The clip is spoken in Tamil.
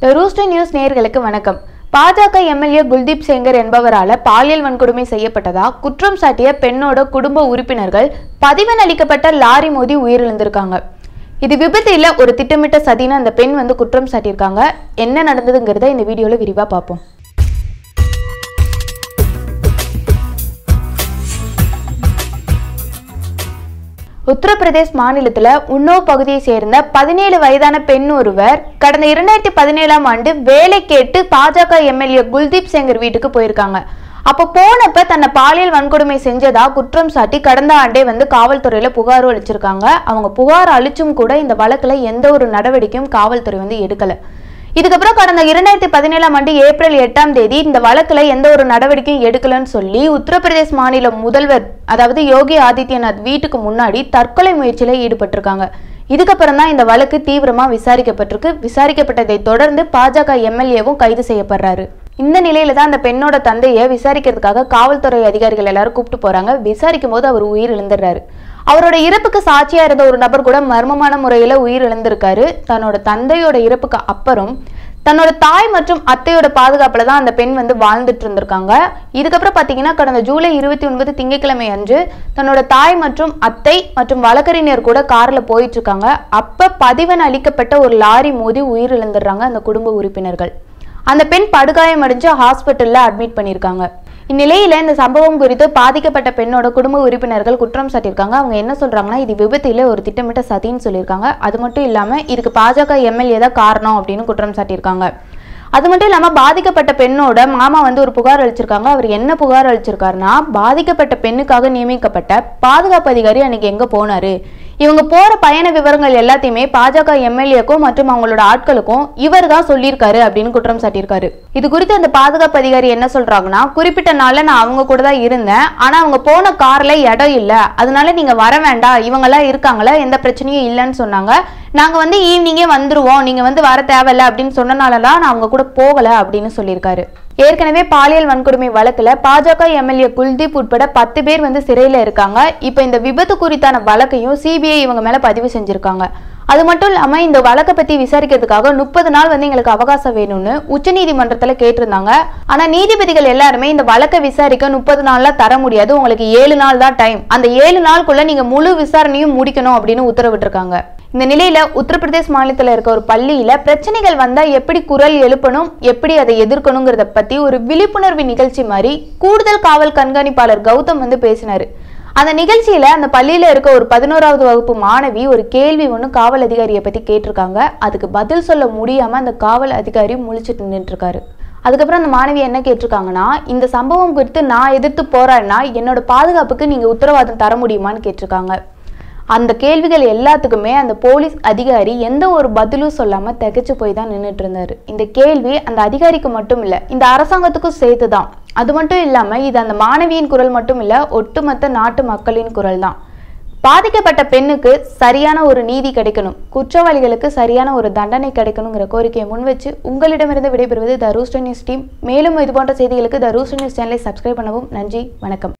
த ரூஸ்டர் நியூஸ் நேயர்களுக்கு வணக்கம். பாஜக எம்எல்ஏ குல்தீப் செங்கர் என்பவரால பாலியல் வன்கொடுமை செய்யப்பட்டதா குற்றம் சாட்டிய பெண்ணோட குடும்ப உறுப்பினர்கள் பதிவன் அளிக்கப்பட்ட லாரி மோதி உயிரிழந்திருக்காங்க. இது விபத்து ஒரு திட்டமிட்ட சதின்னு அந்த பெண் வந்து குற்றம் சாட்டியிருக்காங்க. என்ன நடந்ததுங்கிறத இந்த வீடியோவில் விரிவாக பார்ப்போம். உத்தரப்பிரதேஷ் மாநிலத்துல உன்னோ பகுதியை சேர்ந்த பதினேழு வயதான பெண் ஒருவர் கடந்த இரண்டாயிரத்தி பதினேழாம் ஆண்டு வேலை கேட்டு பாஜக எம்எல்ஏ குல்தீப் செங்கர் வீட்டுக்கு போயிருக்காங்க. அப்போ போனப்ப தன்னை பாலியல் வன்கொடுமை செஞ்சதா குற்றம் சாட்டி கடந்த ஆண்டே வந்து காவல்துறையில புகாரும் அளிச்சிருக்காங்க. அவங்க புகார் அளிச்சும் கூட இந்த வழக்குல எந்த ஒரு நடவடிக்கையும் காவல்துறை வந்து எடுக்கல. இதுக்கப்புறம் கடந்த இரண்டாயிரத்தி பதினேழாம் ஆண்டு ஏப்ரல் எட்டாம் தேதி இந்த வழக்குல எந்த ஒரு நடவடிக்கையும் எடுக்கலன்னு சொல்லி உத்தரப்பிரதேச மாநில முதல்வர் அதாவது யோகி ஆதித்யநாத் வீட்டுக்கு முன்னாடி தற்கொலை முயற்சியில ஈடுபட்டிருக்காங்க. இதுக்கப்புறம் தான் இந்த வழக்கு தீவிரமா விசாரிக்கப்பட்டிருக்கு. விசாரிக்கப்பட்டதை தொடர்ந்து பாஜக எம்எல்ஏவும் கைது செய்யப்படுறாரு. இந்த நிலையில தான் அந்த பெண்ணோட தந்தையை விசாரிக்கிறதுக்காக காவல்துறை அதிகாரிகள் எல்லாரும் கூப்பிட்டு போறாங்க. விசாரிக்கும் போது அவர் உயிர் இழந்துடுறாரு அவரோட இறப்புக்கு சாட்சியா இருந்த ஒரு நபர் கூட மர்மமான முறையில உயிர் இழந்திருக்காரு தன்னோட தந்தையோட இறப்புக்கு அப்புறம் தன்னோட தாய் மற்றும் அத்தையோட பாதுகாப்புல தான் அந்த பெண் வந்து வாழ்ந்துட்டு இருந்திருக்காங்க. இதுக்கப்புறம் பாத்தீங்கன்னா கடந்த ஜூலை இருபத்தி ஒன்பது திங்கட்கிழமை அன்று தன்னோட தாய் மற்றும் அத்தை மற்றும் வழக்கறிஞர் கூட கார்ல போயிட்டு இருக்காங்க. அப்ப பதிவன் அளிக்கப்பட்ட ஒரு லாரி மோதி உயிர் இழந்துடுறாங்க அந்த குடும்ப உறுப்பினர்கள். அந்த பெண் படுகாயம் அடைஞ்சு ஹாஸ்பிட்டலில் அட்மிட் பண்ணியிருக்காங்க. இந்நிலையில் இந்த சம்பவம் குறித்து பாதிக்கப்பட்ட பெண்ணோட குடும்ப உறுப்பினர்கள் குற்றம் சாட்டியிருக்காங்க. அவங்க என்ன சொல்கிறாங்கன்னா இது விபத்தில் ஒரு திட்டமிட்ட சதின்னு சொல்லியிருக்காங்க. அது மட்டும் இல்லாமல் இதுக்கு பாஜக எம்எல்ஏ தான் காரணம் அப்படின்னு குற்றம் சாட்டியிருக்காங்க. அது மட்டும் இல்லாமல் பாதிக்கப்பட்ட பெண்ணோட மாமா வந்து ஒரு புகார் அளிச்சிருக்காங்க. அவர் என்ன புகார் அளிச்சிருக்காருன்னா பாதிக்கப்பட்ட பெண்ணுக்காக நியமிக்கப்பட்ட பாதுகாப்பு அதிகாரி அன்னைக்கு எங்கே போனார்? இவங்க போற பயண விவரங்கள் எல்லாத்தையுமே பாஜக எம்எல்ஏக்கும் மற்றும் அவங்களோட ஆட்களுக்கும் இவர் தான் சொல்லியிருக்காரு அப்படின்னு குற்றம் சாட்டியிருக்காரு. இது குறித்து அந்த பாதுகாப்பு அதிகாரி என்ன சொல்றாங்கன்னா குறிப்பிட்ட நாள்ல நான் அவங்க கூட தான் இருந்தேன். ஆனா அவங்க போன கார்ல இடம் இல்ல. அதனால நீங்க வர வேண்டாம். இவங்க எல்லாம் இருக்காங்களா? எந்த பிரச்சனையும் இல்லைன்னு சொன்னாங்க. நாங்க வந்து ஈவினிங்கே வந்துருவோம். நீங்க வந்து வர தேவையில்ல அப்படின்னு சொன்னனால தான் நான் அவங்க கூட போகல அப்படின்னு சொல்லியிருக்காரு. ஏற்கனவே பாலியல் வன்கொடுமை வழக்குல பாஜக எம்எல்ஏ குல்தீப் உட்பட பத்து பேர் வந்து சிறையில இருக்காங்க. இப்போ இந்த விபத்து குறித்தான வழக்கையும் சிபிஐ இவங்க மேல பதிவு செஞ்சிருக்காங்க. அது மட்டும் இல்லாம இந்த வழக்கை பத்தி விசாரிக்கிறதுக்காக முப்பது நாள் வந்து எங்களுக்கு அவகாசம் வேணும்னு உச்சநீதிமன்றத்தில் கேட்டிருந்தாங்க. ஆனா நீதிபதிகள் எல்லாருமே இந்த வழக்கை விசாரிக்க முப்பது நாள்ல தர முடியாது. உங்களுக்கு ஏழு நாள் தான் டைம் அந்த ஏழு நாளுக்குள்ள நீங்க முழு விசாரணையும் முடிக்கணும் அப்படின்னு உத்தரவிட்டிருக்காங்க. இந்த நிலையில உத்தரப்பிரதேஷ் மாநிலத்துல இருக்க ஒரு பள்ளியில பிரச்சனைகள் வந்தா எப்படி குரல் எழுப்பணும் எப்படி அதை எதிர்க்கணுங்கிறத பத்தி ஒரு விழிப்புணர்வு நிகழ்ச்சி மாதிரி கூடுதல் காவல் கண்காணிப்பாளர் கௌதம் வந்து பேசினாரு. அந்த நிகழ்ச்சியில அந்த பள்ளியில இருக்க ஒரு பதினோராவது வகுப்பு மாணவி ஒரு கேள்வி ஒன்று காவல் அதிகாரியை பத்தி கேட்டிருக்காங்க. அதுக்கு பதில் சொல்ல முடியாம அந்த காவல் அதிகாரி முழிச்சிட்டு நின்றுருக்காரு. அதுக்கப்புறம் அந்த மாணவி என்ன கேட்டிருக்காங்கன்னா இந்த சம்பவம் குறித்து நான் எதிர்த்து போறேன்னா என்னோட பாதுகாப்புக்கு நீங்க உத்தரவாதம் தர முடியுமான்னு கேட்டிருக்காங்க. அந்த கேள்விகள் எல்லாத்துக்குமே அந்த போலீஸ் அதிகாரி எந்த ஒரு பதிலும் சொல்லாமல் திகைச்சு போய் தான் நின்றுட்டு இருந்தார். இந்த கேள்வி அந்த அதிகாரிக்கு மட்டும் இல்லை இந்த அரசாங்கத்துக்கும் சேர்த்து தான் அது மட்டும் இல்லாமல் இது அந்த மாணவியின் குரல் மட்டும் இல்லை ஒட்டுமொத்த நாட்டு மக்களின் குரல் தான். பாதிக்கப்பட்ட பெண்ணுக்கு சரியான ஒரு நீதி கிடைக்கணும். குற்றவாளிகளுக்கு சரியான ஒரு தண்டனை கிடைக்கணுங்கிற கோரிக்கையை முன் வச்சு உங்களிடமிருந்து விடைபெறுவது த ரூஸ்டர் நியூஸ் டீம். மேலும் இது போன்ற செய்திகளுக்கு த ரூஸ்டன் நியூஸ் சேனலை சப்ஸ்கிரைப் பண்ணவும் நன்றி வணக்கம்.